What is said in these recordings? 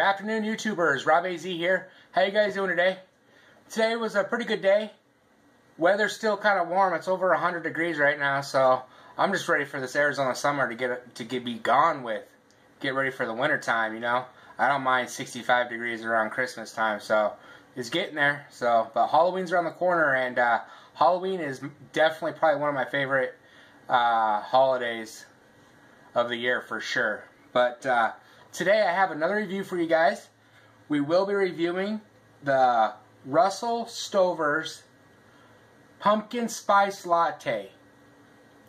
afternoon, YouTubers. Rob AZ here. How you guys doing today? Today was a pretty good day. Weather's still kind of warm. It's over 100 degrees right now, so I'm just ready for this Arizona summer to get to get be gone with. Get ready for the winter time, you know. I don't mind 65 degrees around Christmas time, so it's getting there. So, but Halloween's around the corner, and uh, Halloween is definitely probably one of my favorite uh, holidays of the year for sure. But uh, today I have another review for you guys. We will be reviewing the Russell Stover's Pumpkin Spice Latte.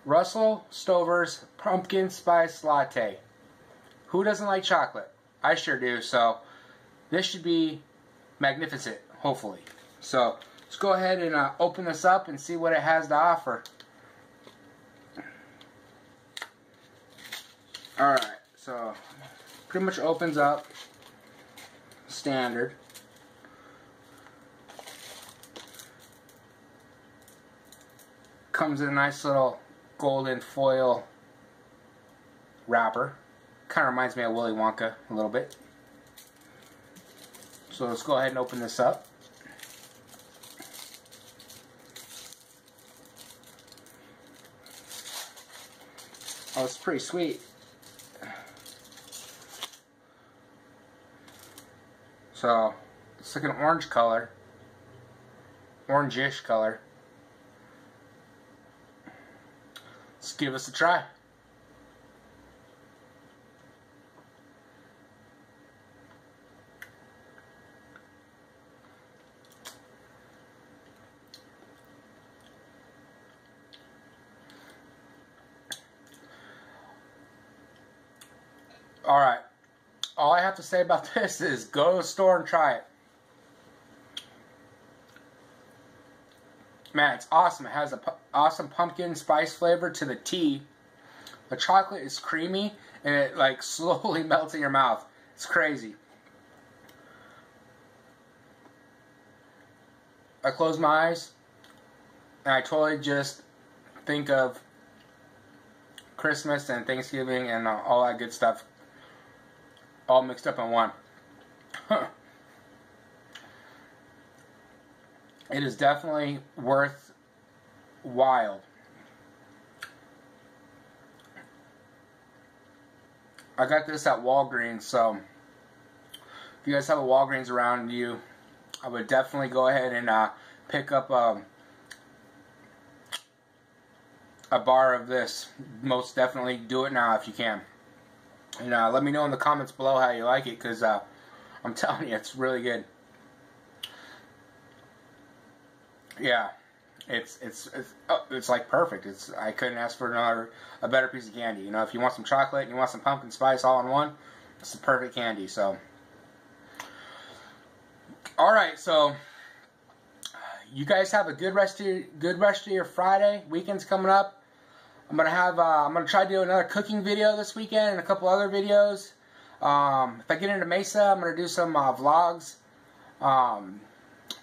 Russell Stover's Pumpkin Spice Latte. Who doesn't like chocolate? I sure do, so this should be magnificent, hopefully. So let's go ahead and uh, open this up and see what it has to offer. Alright, so pretty much opens up standard. Comes in a nice little golden foil wrapper. Kind of reminds me of Willy Wonka a little bit. So let's go ahead and open this up. Oh, it's pretty sweet. So, it's like an orange color. Orangish color. Let's give us a try. Alright all I have to say about this is go to the store and try it. Man, it's awesome. It has an awesome pumpkin spice flavor to the tea. The chocolate is creamy and it like slowly melts in your mouth. It's crazy. I close my eyes and I totally just think of Christmas and Thanksgiving and all that good stuff all mixed up in one. it is definitely worth while. I got this at Walgreens, so if you guys have a Walgreens around you, I would definitely go ahead and uh, pick up um, a bar of this. Most definitely do it now if you can. And uh, let me know in the comments below how you like it, because uh, I'm telling you, it's really good. Yeah, it's it's it's, oh, it's like perfect. It's I couldn't ask for another a better piece of candy. You know, if you want some chocolate and you want some pumpkin spice all in one, it's the perfect candy. So, all right, so you guys have a good rest of good rest of your Friday. Weekend's coming up. I'm gonna have uh, I'm gonna try to do another cooking video this weekend and a couple other videos. Um, if I get into Mesa, I'm gonna do some uh, vlogs. Um,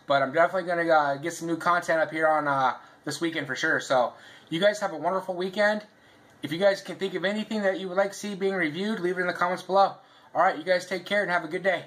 but I'm definitely gonna uh, get some new content up here on uh, this weekend for sure. So you guys have a wonderful weekend. If you guys can think of anything that you would like to see being reviewed, leave it in the comments below. All right, you guys take care and have a good day.